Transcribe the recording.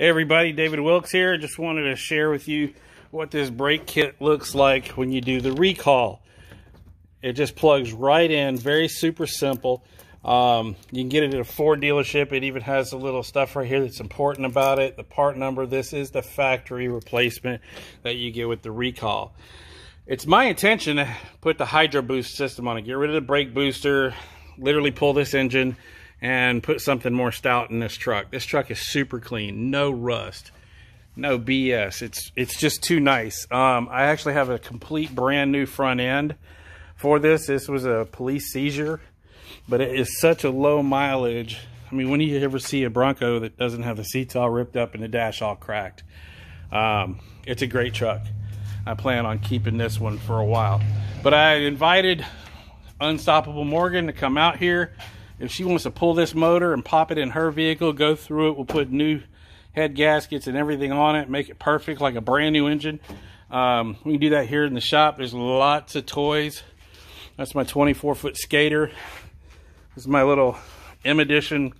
Hey everybody, David Wilkes here. Just wanted to share with you what this brake kit looks like when you do the recall. It just plugs right in, very super simple. Um, you can get it at a Ford dealership. It even has a little stuff right here that's important about it. The part number, this is the factory replacement that you get with the recall. It's my intention to put the Hydro Boost system on it. Get rid of the brake booster, literally pull this engine, and put something more stout in this truck. This truck is super clean, no rust, no BS. It's it's just too nice. Um, I actually have a complete brand new front end for this. This was a police seizure, but it is such a low mileage. I mean, when you ever see a Bronco that doesn't have the seats all ripped up and the dash all cracked, um, it's a great truck. I plan on keeping this one for a while. But I invited Unstoppable Morgan to come out here if she wants to pull this motor and pop it in her vehicle, go through it, we'll put new head gaskets and everything on it, make it perfect like a brand new engine. Um, we can do that here in the shop. There's lots of toys. That's my 24 foot skater. This is my little M Edition